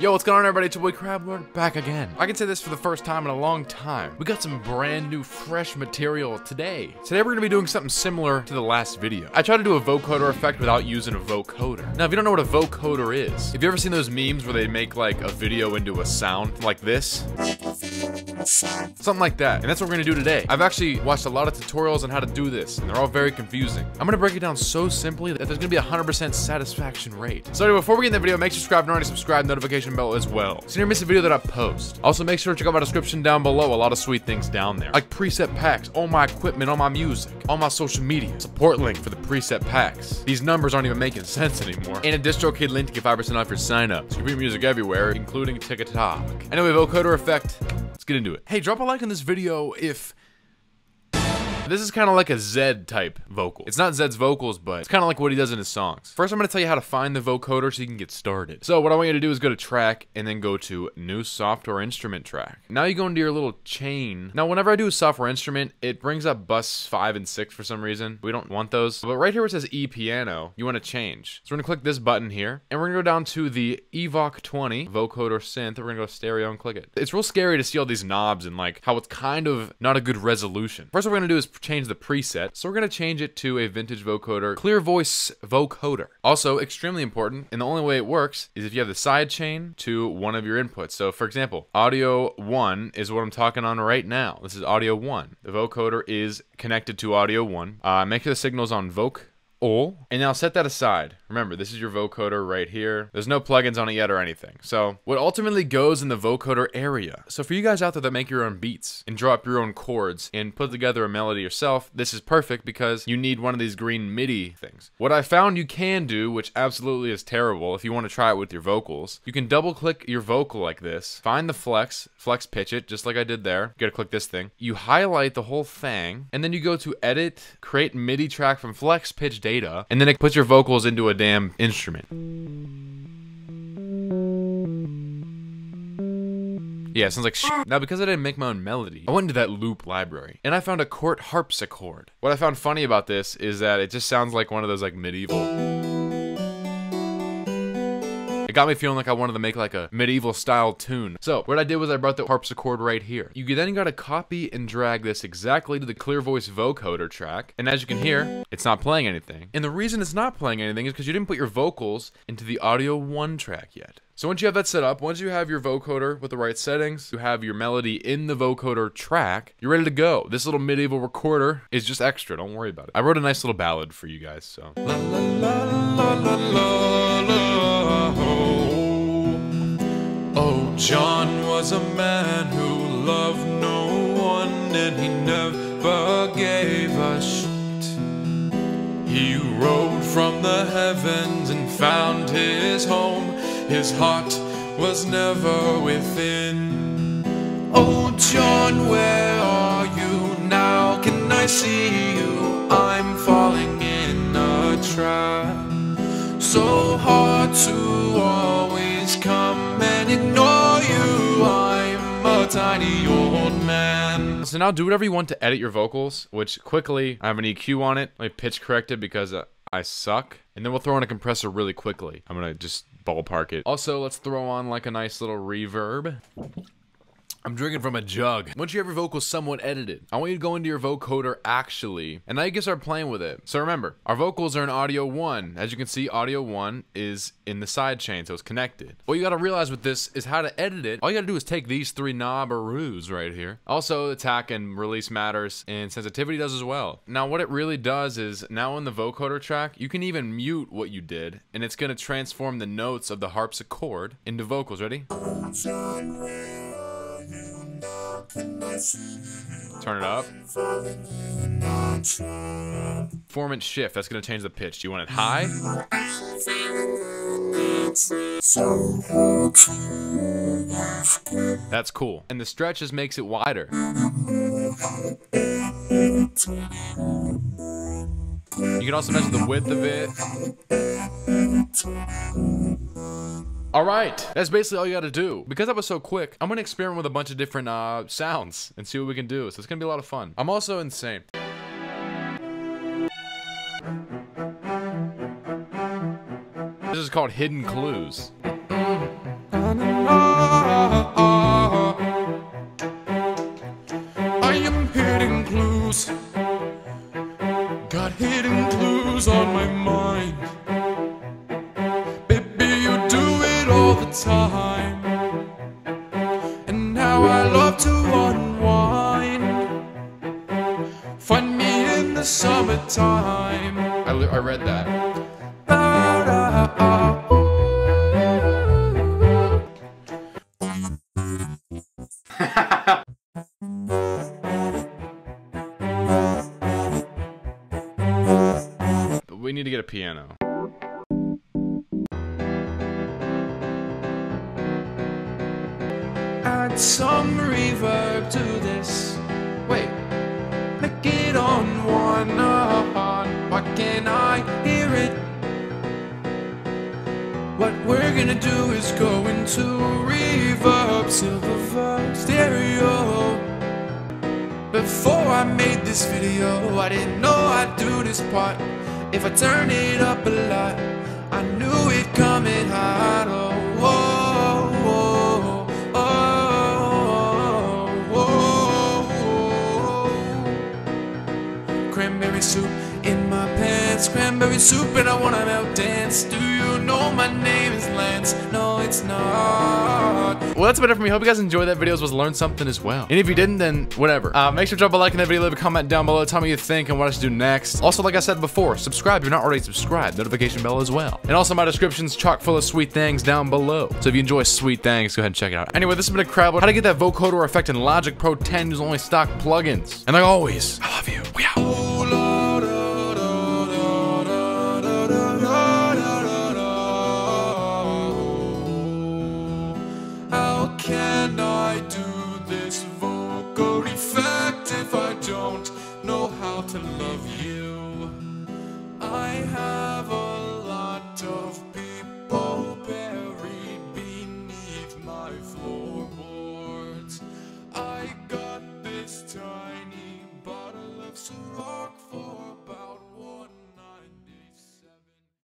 Yo, what's going on everybody? It's your boy Crablord back again. I can say this for the first time in a long time. We got some brand new fresh material today. Today we're gonna be doing something similar to the last video. I tried to do a vocoder effect without using a vocoder. Now, if you don't know what a vocoder is, have you ever seen those memes where they make like a video into a sound like this? Something like that. And that's what we're gonna do today. I've actually watched a lot of tutorials on how to do this, and they're all very confusing. I'm gonna break it down so simply that there's gonna be a 100% satisfaction rate. So anyway, before we get in the video, make sure to subscribe and already subscribe, notification bell as well. So you never miss a video that I post. Also, make sure to check out my description down below. A lot of sweet things down there. Like preset packs, all my equipment, all my music, all my social media. Support link for the preset packs. These numbers aren't even making sense anymore. And a DistroKid link to get 5% off your sign up. So you can music everywhere, including TikTok. Anyway, vocoder effect. Let's get into it. Hey, drop a like on this video if this is kind of like a Zedd type vocal. It's not Zedd's vocals, but it's kind of like what he does in his songs. First, I'm going to tell you how to find the vocoder so you can get started. So what I want you to do is go to track and then go to new software instrument track. Now you go into your little chain. Now, whenever I do a software instrument, it brings up bus five and six for some reason. We don't want those. But right here where it says E piano, you want to change. So we're going to click this button here and we're going to go down to the Evoc 20 vocoder synth. We're going to go stereo and click it. It's real scary to see all these knobs and like how it's kind of not a good resolution. First, what we're going to do is change the preset. So we're going to change it to a vintage vocoder, clear voice vocoder. Also, extremely important, and the only way it works is if you have the side chain to one of your inputs. So for example, audio one is what I'm talking on right now. This is audio one. The vocoder is connected to audio one. Uh, make sure the signal's on voc all. And now set that aside. Remember, this is your vocoder right here. There's no plugins on it yet or anything. So what ultimately goes in the vocoder area. So for you guys out there that make your own beats and draw up your own chords and put together a melody yourself, this is perfect because you need one of these green MIDI things. What I found you can do, which absolutely is terrible if you want to try it with your vocals, you can double click your vocal like this, find the flex, flex pitch it, just like I did there. You gotta click this thing. You highlight the whole thing, and then you go to edit, create MIDI track from flex pitch data and then it puts your vocals into a damn instrument. Yeah, it sounds like Now, because I didn't make my own melody, I went into that loop library, and I found a court harpsichord. What I found funny about this is that it just sounds like one of those, like, medieval... It got me feeling like I wanted to make like a medieval style tune. So what I did was I brought the harpsichord right here. You then got to copy and drag this exactly to the clear voice vocoder track. And as you can hear, it's not playing anything. And the reason it's not playing anything is because you didn't put your vocals into the audio one track yet. So once you have that set up, once you have your vocoder with the right settings, you have your melody in the vocoder track, you're ready to go. This little medieval recorder is just extra. Don't worry about it. I wrote a nice little ballad for you guys, so. La, la, la, John was a man who loved no one and he never gave a shit. He rode from the heavens and found his home. His heart was never within. Oh, John, where are you now? Can I see you? I'm falling in a trap. So hard to tiny old man. So now do whatever you want to edit your vocals, which quickly, I have an EQ on it. Me pitch correct it because uh, I suck. And then we'll throw in a compressor really quickly. I'm gonna just ballpark it. Also, let's throw on like a nice little reverb. I'm drinking from a jug. Once you have your vocals somewhat edited, I want you to go into your vocoder actually, and now you can start playing with it. So remember, our vocals are in audio one. As you can see, audio one is in the side chain, so it's connected. What you gotta realize with this is how to edit it. All you gotta do is take these three knobberoos right here. Also, attack and release matters, and sensitivity does as well. Now, what it really does is, now in the vocoder track, you can even mute what you did, and it's gonna transform the notes of the harpsichord into vocals. Ready? Turn it up. Formant shift. That's going to change the pitch. Do you want it high? That's cool. And the stretch just makes it wider. You can also measure the width of it. All right, that's basically all you gotta do. Because that was so quick, I'm gonna experiment with a bunch of different uh, sounds and see what we can do. So it's gonna be a lot of fun. I'm also insane. This is called Hidden Clues. I am hidden clues. Got hidden clues on my mind. Time. And how I love to unwind. Find me in the summertime. I, I read that. We need to get a piano. Add some reverb to this. Wait, make it on one. on. Why can't I hear it? What we're gonna do is go into reverb, silver stereo. Before I made this video, I didn't know I'd do this part. If I turn it up a lot, I knew it coming hot. Soup in my pants, cranberry soup, and I wanna melt dance. Do you know my name is Lance? No, it's not. Well, that's about it for me. Hope you guys enjoyed that video as well as learned something as well. And if you didn't, then whatever. Uh, make sure to drop a like in that video, leave a comment down below, tell me what you think and what I should do next. Also, like I said before, subscribe if you're not already subscribed, notification bell as well. And also, my description's chock full of sweet things down below. So if you enjoy sweet things, go ahead and check it out. Anyway, this has been a Crab. How to get that vocoder effect in Logic Pro 10 using only stock plugins. And like always, I love you.